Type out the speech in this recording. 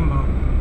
Mama.